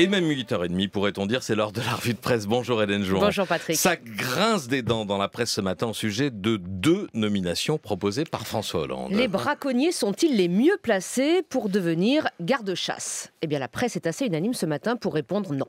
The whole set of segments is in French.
Et même 8h30, pourrait-on dire, c'est l'heure de la revue de presse. Bonjour Hélène Jouan. Bonjour Patrick. Ça grince des dents dans la presse ce matin au sujet de deux nominations proposées par François Hollande. Les braconniers sont-ils les mieux placés pour devenir garde-chasse? Eh bien, la presse est assez unanime ce matin pour répondre non.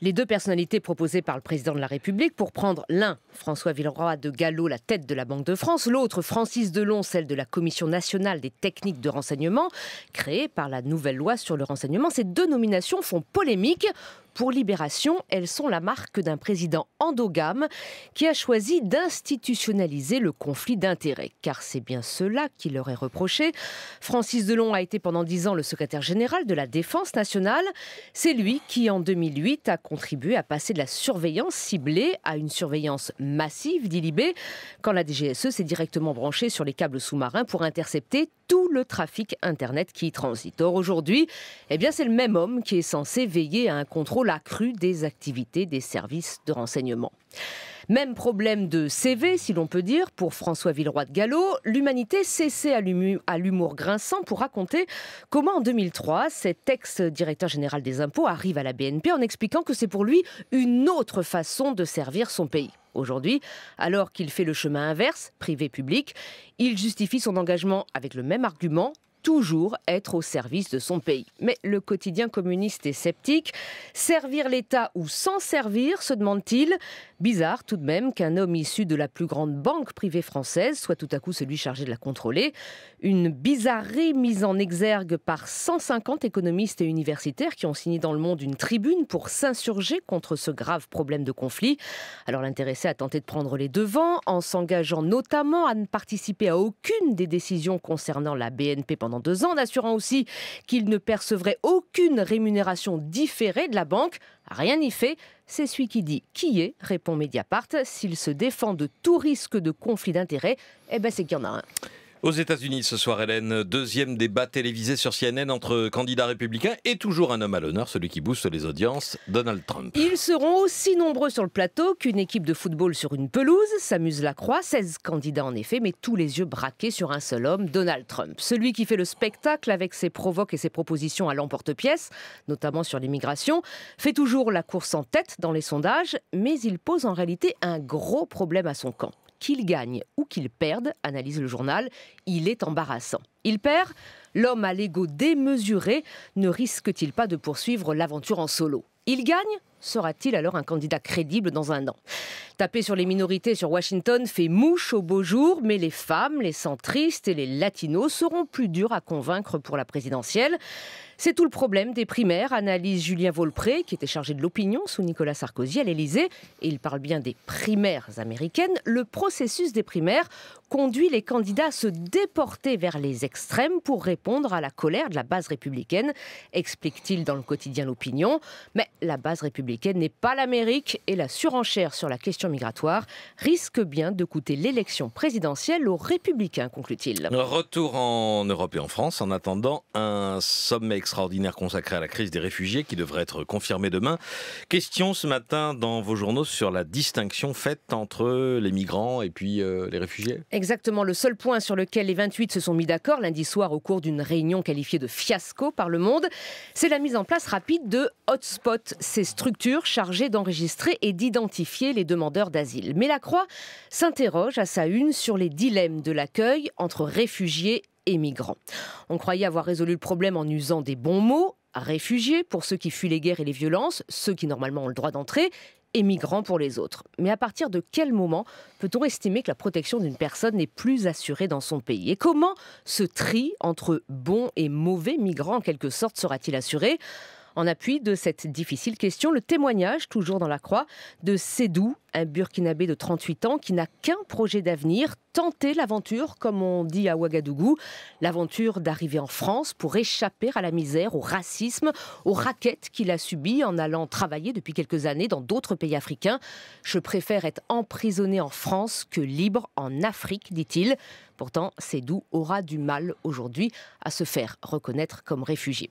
Les deux personnalités proposées par le président de la République pour prendre l'un, François Villeroy de Gallo, la tête de la Banque de France, l'autre, Francis Delon, celle de la Commission nationale des techniques de renseignement, créée par la nouvelle loi sur le renseignement. Ces deux nominations font polémique. Pour Libération, elles sont la marque d'un président endogame qui a choisi d'institutionnaliser le conflit d'intérêts. Car c'est bien cela qui leur est reproché. Francis Delon a été pendant dix ans le secrétaire général de la Défense nationale. C'est lui qui, en 2008, a contribué à passer de la surveillance ciblée à une surveillance massive, dit Libé, quand la DGSE s'est directement branchée sur les câbles sous-marins pour intercepter tout le trafic Internet qui y transite. Or, aujourd'hui, eh c'est le même homme qui est censé veiller à un contrôle des activités des services de renseignement. Même problème de CV, si l'on peut dire, pour François Villeroy de Gallo. L'humanité cessait à l'humour grinçant pour raconter comment en 2003, cet ex-directeur général des impôts arrive à la BNP en expliquant que c'est pour lui une autre façon de servir son pays. Aujourd'hui, alors qu'il fait le chemin inverse, privé-public, il justifie son engagement avec le même argument, toujours être au service de son pays. Mais le quotidien communiste est sceptique. Servir l'État ou s'en servir, se demande-t-il Bizarre tout de même qu'un homme issu de la plus grande banque privée française soit tout à coup celui chargé de la contrôler. Une bizarrerie mise en exergue par 150 économistes et universitaires qui ont signé dans le monde une tribune pour s'insurger contre ce grave problème de conflit. Alors l'intéressé a tenté de prendre les devants en s'engageant notamment à ne participer à aucune des décisions concernant la BNP pendant deux ans, en assurant aussi qu'il ne percevrait aucune rémunération différée de la banque. Rien n'y fait. C'est celui qui dit qui est, répond Mediapart. S'il se défend de tout risque de conflit d'intérêts, eh ben c'est qu'il y en a un. Aux États-Unis ce soir, Hélène, deuxième débat télévisé sur CNN entre candidats républicains et toujours un homme à l'honneur, celui qui booste les audiences, Donald Trump. Ils seront aussi nombreux sur le plateau qu'une équipe de football sur une pelouse. S'amuse la croix, 16 candidats en effet, mais tous les yeux braqués sur un seul homme, Donald Trump. Celui qui fait le spectacle avec ses provoques et ses propositions à l'emporte-pièce, notamment sur l'immigration, fait toujours la course en tête dans les sondages, mais il pose en réalité un gros problème à son camp qu'il gagne ou qu'il perde, analyse le journal, il est embarrassant. Il perd L'homme à l'ego démesuré ne risque-t-il pas de poursuivre l'aventure en solo? Il gagne Sera-t-il alors un candidat crédible dans un an? Taper sur les minorités sur Washington fait mouche au beau jour, mais les femmes, les centristes et les latinos seront plus durs à convaincre pour la présidentielle. C'est tout le problème des primaires, analyse Julien Volpré, qui était chargé de l'opinion sous Nicolas Sarkozy à l'Élysée. Et il parle bien des primaires américaines. Le processus des primaires conduit les candidats à se déporter vers les extrêmes pour répondre à la colère de la base républicaine, explique-t-il dans le quotidien L'Opinion. Mais la base républicaine n'est pas l'Amérique et la surenchère sur la question migratoire risque bien de coûter l'élection présidentielle aux républicains, conclut-il. Retour en Europe et en France en attendant un sommet extraordinaire consacré à la crise des réfugiés qui devrait être confirmé demain. Question ce matin dans vos journaux sur la distinction faite entre les migrants et puis euh, les réfugiés Exactement le seul point sur lequel les 28 se sont mis d'accord lundi soir au cours d'une réunion qualifiée de fiasco par le monde, c'est la mise en place rapide de hotspots, ces structures chargées d'enregistrer et d'identifier les demandeurs d'asile. Mais la Croix s'interroge à sa une sur les dilemmes de l'accueil entre réfugiés et migrants. On croyait avoir résolu le problème en usant des bons mots, réfugiés pour ceux qui fuient les guerres et les violences, ceux qui normalement ont le droit d'entrer, et migrants pour les autres. Mais à partir de quel moment peut-on estimer que la protection d'une personne n'est plus assurée dans son pays? Et comment ce tri entre bons et mauvais migrants, en quelque sorte, sera-t-il assuré? En appui de cette difficile question, le témoignage, toujours dans la croix, de Sédou, un Burkinabé de 38 ans qui n'a qu'un projet d'avenir, tenter l'aventure, comme on dit à Ouagadougou, l'aventure d'arriver en France pour échapper à la misère, au racisme, aux raquettes qu'il a subies en allant travailler depuis quelques années dans d'autres pays africains. Je préfère être emprisonné en France que libre en Afrique, dit-il. Pourtant, Sédou aura du mal aujourd'hui à se faire reconnaître comme réfugié.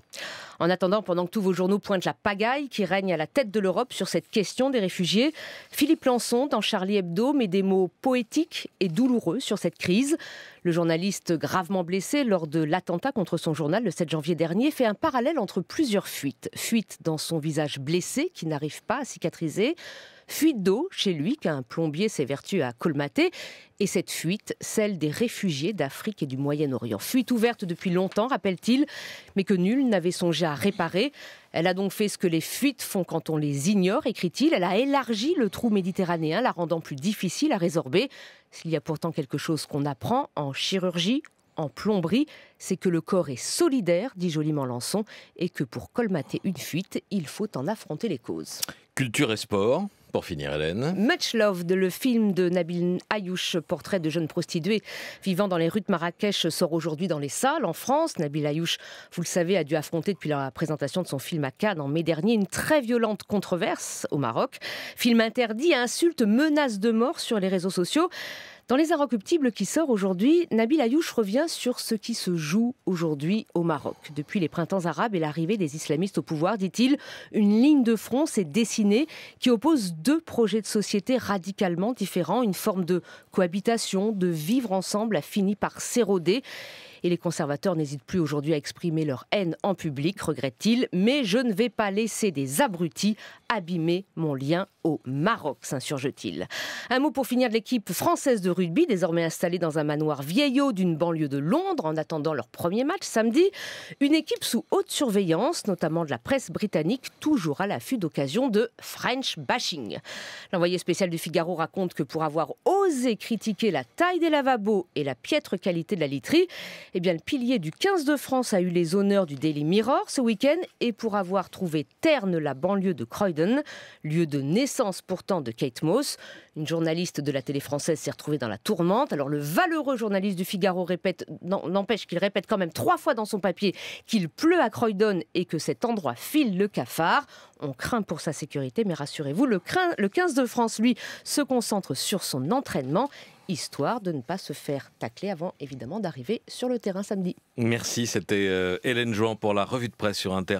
En attendant, pendant que tous vos journaux pointent la pagaille qui règne à la tête de l'Europe sur cette question des réfugiés, Philippe Dans Charlie Hebdo met des mots poétiques et douloureux sur cette crise. Le journaliste gravement blessé lors de l'attentat contre son journal le 7 janvier dernier fait un parallèle entre plusieurs fuites. Fuite dans son visage blessé qui n'arrive pas à cicatriser Fuite d'eau chez lui qu'un plombier s'évertue à colmater. Et cette fuite, celle des réfugiés d'Afrique et du Moyen-Orient. Fuite ouverte depuis longtemps, rappelle-t-il, mais que nul n'avait songé à réparer. Elle a donc fait ce que les fuites font quand on les ignore, écrit-il. Elle a élargi le trou méditerranéen, la rendant plus difficile à résorber. S'il y a pourtant quelque chose qu'on apprend en chirurgie, en plomberie, c'est que le corps est solidaire, dit joliment Lançon, et que pour colmater une fuite, il faut en affronter les causes. Culture et sport. Pour finir, Hélène. Much Love, de le film de Nabil Ayouch, portrait de jeunes prostituées vivant dans les rues de Marrakech, sort aujourd'hui dans les salles en France. Nabil Ayouch, vous le savez, a dû affronter depuis la présentation de son film à Cannes en mai dernier une très violente controverse au Maroc. Film interdit, insulte, menace de mort sur les réseaux sociaux. Dans Les Inrecuptibles qui sort aujourd'hui, Nabil Ayouch revient sur ce qui se joue aujourd'hui au Maroc. Depuis les printemps arabes et l'arrivée des islamistes au pouvoir, dit-il, une ligne de front s'est dessinée qui oppose deux projets de société radicalement différents. Une forme de cohabitation, de vivre ensemble a fini par s'éroder. Et les conservateurs n'hésitent plus aujourd'hui à exprimer leur haine en public, regrette-t-il. Mais je ne vais pas laisser des abrutis abîmer mon lien au Maroc, s'insurge-t-il. Un mot pour finir de l'équipe française de rugby, désormais installée dans un manoir vieillot d'une banlieue de Londres en attendant leur premier match samedi. Une équipe sous haute surveillance, notamment de la presse britannique, toujours à l'affût d'occasion de French bashing. L'envoyé spécial du Figaro raconte que pour avoir osé critiquer la taille des lavabos et la piètre qualité de la literie, eh bien, le pilier du 15 de France a eu les honneurs du Daily Mirror ce week-end et pour avoir trouvé terne la banlieue de Croydon, lieu de naissance pourtant de Kate Moss, une journaliste de la télé française s'est retrouvée dans la tourmente. Alors le valeureux journaliste du Figaro répète, n'empêche qu'il répète quand même trois fois dans son papier qu'il pleut à Croydon et que cet endroit file le cafard. On craint pour sa sécurité, mais rassurez-vous, le, le 15 de France, lui, se concentre sur son entraînement histoire de ne pas se faire tacler avant évidemment d'arriver sur le terrain samedi. Merci, c'était euh, Hélène Jouan pour la revue de presse sur Inter.